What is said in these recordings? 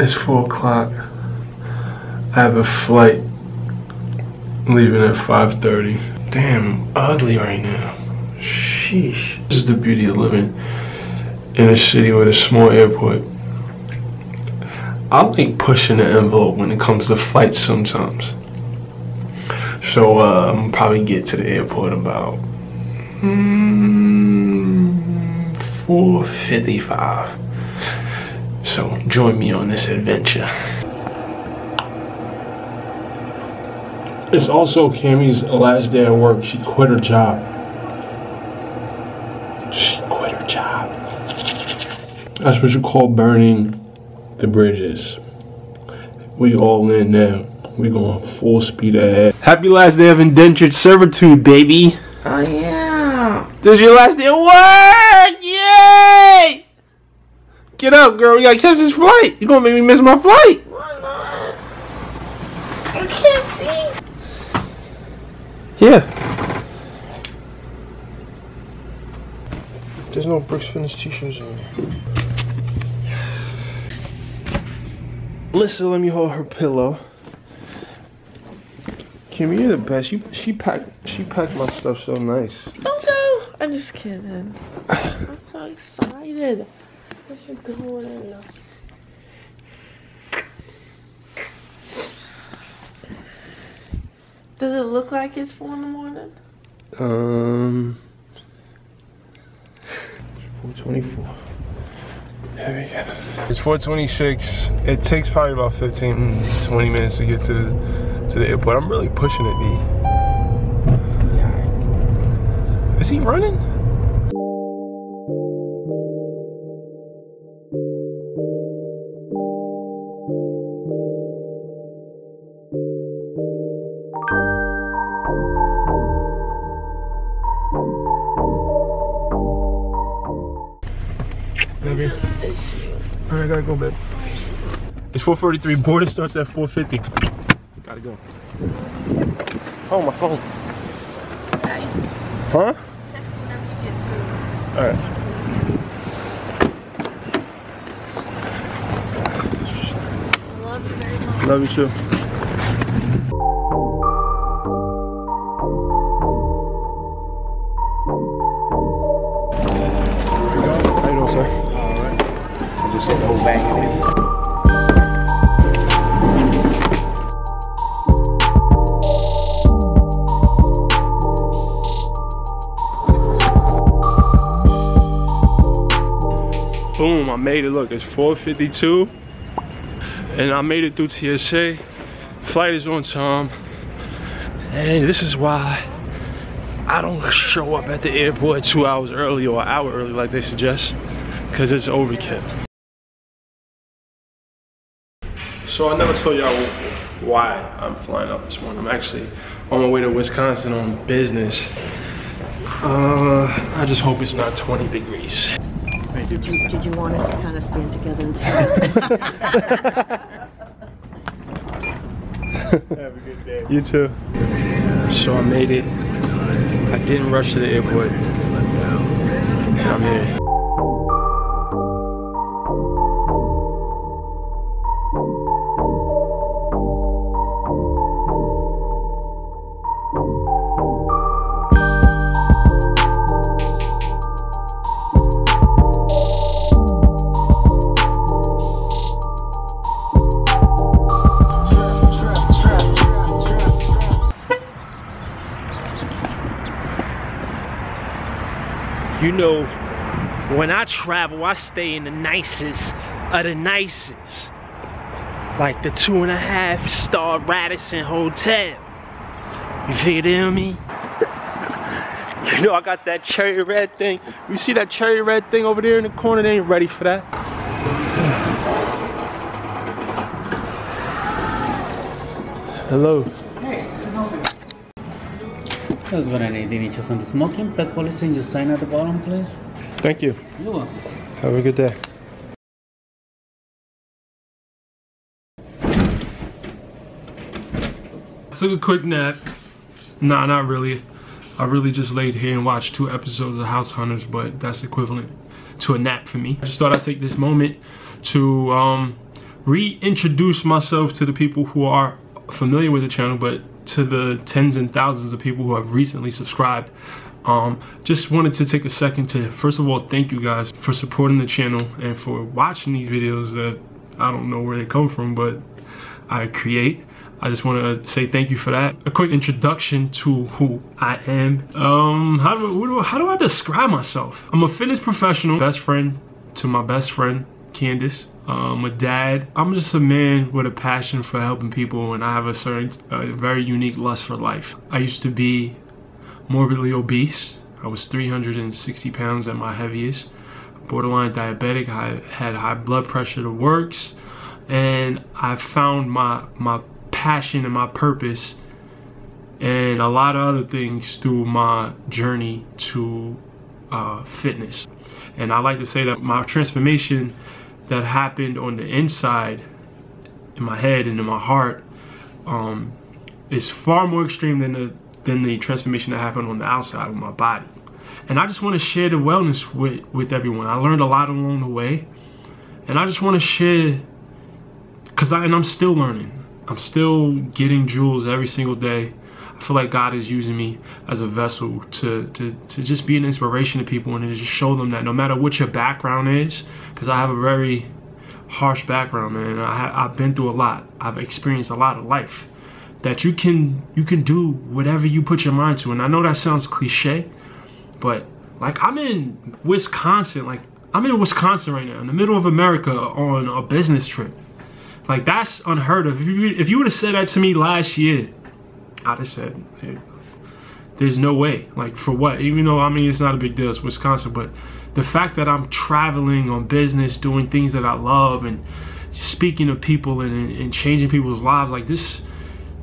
It's 4 o'clock. I have a flight leaving at 5.30. Damn, ugly right now. Sheesh. This is the beauty of living in a city with a small airport. I like pushing the envelope when it comes to flights sometimes. So uh, I'm probably get to the airport about mm, 4.55. So join me on this adventure. It's also Cami's last day at work. She quit her job. She quit her job. That's what you call burning the bridges. We all in now. We going full speed ahead. Happy last day of indentured servitude, baby. Oh yeah. This is your last day of work! Yay! Get up, girl. We gotta catch this flight. You gonna make me miss my flight. Why not? I can't see. Yeah. There's no Brix Fitness t-shirts in here. Listen, let me hold her pillow. Kimmy, you're the best. You, she packed, she packed my stuff so nice. Don't go. I'm just kidding. I'm so excited. What you doing? Does it look like it's four in the morning? Um, 424. There we go. It's 426. It takes probably about 15, 20 minutes to get to the to the airport. I'm really pushing it, D. Is he running? Baby. Alright, I gotta go, babe. It's 443. Boarding starts at 450. Gotta go. Oh, my phone. Huh? Alright. Love you very much. Love you too. Made it. Look, it's 452. And I made it through TSA. Flight is on time. And this is why I don't show up at the airport two hours early or an hour early like they suggest. Because it's overkill. So I never told y'all why I'm flying out this morning. I'm actually on my way to Wisconsin on business. Uh, I just hope it's not 20 degrees. Did you, did you want us to kind of stand together and smile? Have a good day. You too. So I made it. I didn't rush to the airport. I'm here. Know, when I travel, I stay in the nicest of the nicest. Like the two and a half star Radisson Hotel. You figure me? You know I got that cherry red thing. You see that cherry red thing over there in the corner? They ain't ready for that. Hello. Let's go need and initiate on the smoking. Pet policy and just sign at the bottom, please. Thank you. You're welcome. Have a good day. Took a quick nap. Nah, not really. I really just laid here and watched two episodes of House Hunters, but that's equivalent to a nap for me. I just thought I'd take this moment to um, reintroduce myself to the people who are familiar with the channel, but to the tens and thousands of people who have recently subscribed. Um, just wanted to take a second to, first of all, thank you guys for supporting the channel and for watching these videos that I don't know where they come from, but I create. I just want to say thank you for that. A quick introduction to who I am. Um, how do, how do I describe myself? I'm a fitness professional, best friend to my best friend, Candace. I'm a dad. I'm just a man with a passion for helping people and I have a certain, a very unique lust for life. I used to be morbidly obese. I was 360 pounds at my heaviest. Borderline diabetic. I had high blood pressure, the works. And I found my, my passion and my purpose and a lot of other things through my journey to uh, fitness. And I like to say that my transformation that happened on the inside, in my head and in my heart, um, is far more extreme than the than the transformation that happened on the outside of my body. And I just want to share the wellness with, with everyone. I learned a lot along the way. And I just want to share, because I, and I'm still learning. I'm still getting jewels every single day. I feel like God is using me as a vessel to, to, to just be an inspiration to people and to just show them that no matter what your background is, because I have a very harsh background, man. I, I've been through a lot. I've experienced a lot of life that you can you can do whatever you put your mind to and i know that sounds cliche but like i'm in wisconsin like i'm in wisconsin right now in the middle of america on a business trip like that's unheard of if you, if you would have said that to me last year i'd have said hey, there's no way. Like for what? Even though i mean it's not a big deal it's wisconsin but the fact that i'm traveling on business doing things that i love and speaking to people and, and changing people's lives like this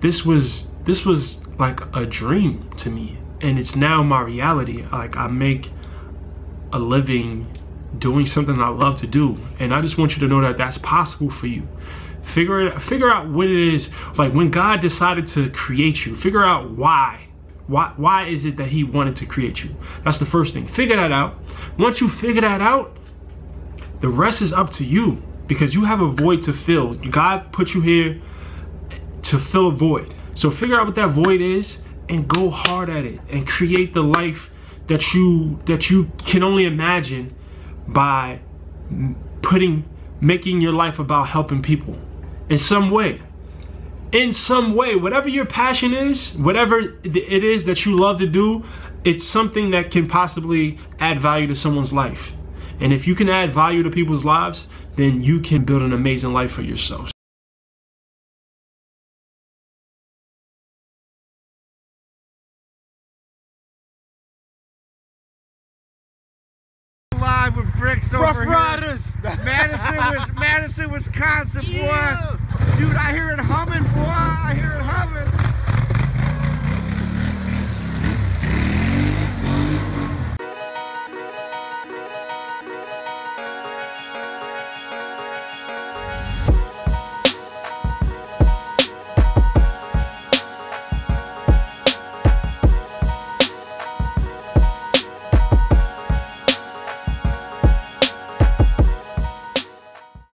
this was this was like a dream to me. And it's now my reality. Like i make a living doing something i love to do. And i just want you to know that that's possible for you figure it figure out what it is like when god decided to create you figure out why. Why why is it that he wanted to create you? That's the first thing. Figure that out. Once you figure that out the rest is up to you because you have a void to fill. God put you here to fill a void. So figure out what that void is and go hard at it and create the life that you that you can only imagine by putting making your life about helping people in some way. In some way whatever your passion is whatever it is that you love to do it's something that can possibly add value to someone's life. And if you can add value to people's lives then you can build an amazing life for yourself live with Brix Rough over here. Riders. Madison, Wis- Madison, Wisconsin, boy. Dude, I hear it humming, boy. I hear it humming.